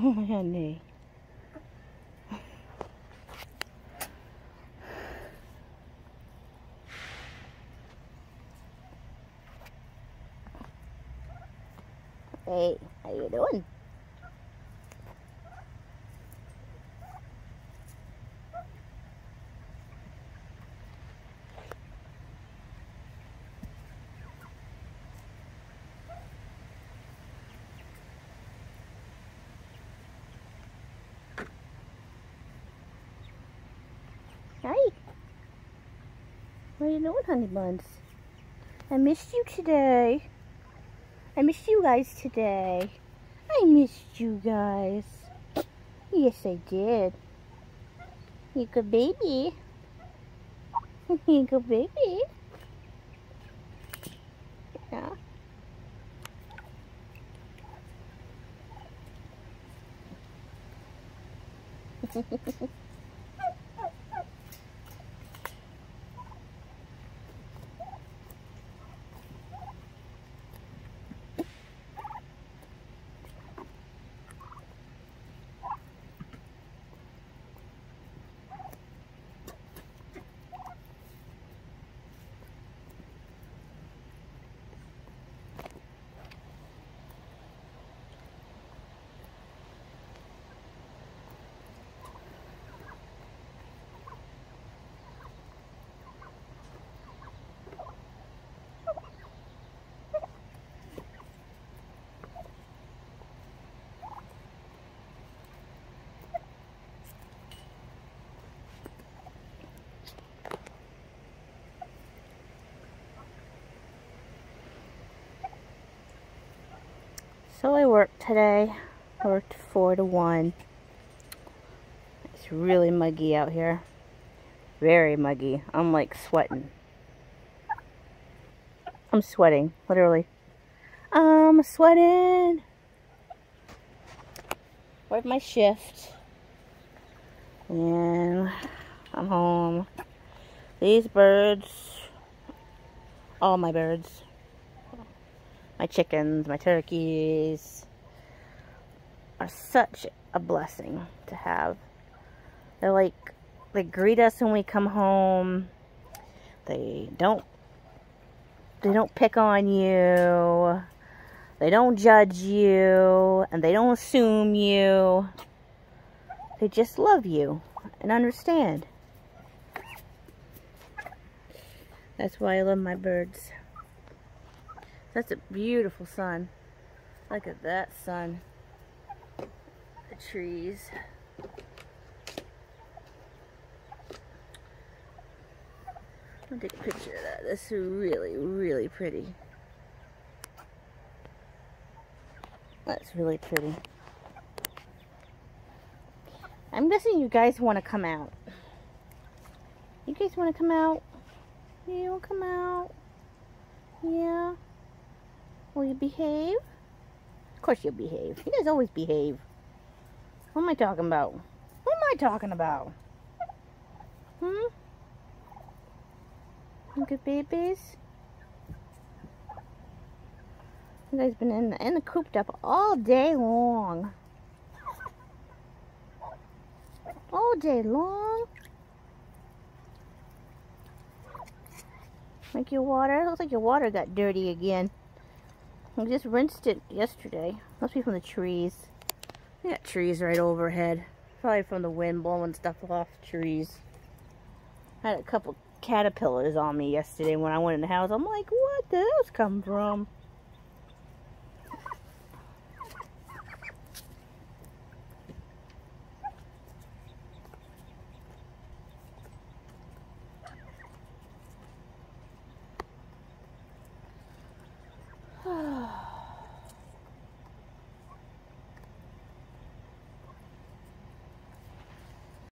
Honey. Hey, how you doing? Hi. What are you doing, honey buns? I missed you today. I missed you guys today. I missed you guys. Yes, I did. You good baby. You good baby. Yeah. So I worked today. Worked four to one. It's really muggy out here. Very muggy. I'm like sweating. I'm sweating, literally. I'm sweating. Worked my shift. And I'm home. These birds, all my birds, my chickens, my turkeys are such a blessing to have. They're like, they greet us when we come home. They don't, they don't pick on you. They don't judge you. And they don't assume you. They just love you and understand. That's why I love my birds. That's a beautiful sun. Look at that sun. The trees. I'll take a picture of that. That's really, really pretty. That's really pretty. I'm guessing you guys want to come out. You guys want to come out? You want to come out? Yeah. Will you behave? Of course you'll behave. You guys always behave. What am I talking about? What am I talking about? Hmm? Good babies? You guys been in the, in the cooped up all day long. All day long. Like your water? Looks like your water got dirty again. I just rinsed it yesterday. Must be from the trees. We got trees right overhead. Probably from the wind blowing stuff off trees. I had a couple caterpillars on me yesterday when I went in the house. I'm like, what did those come from? Ah.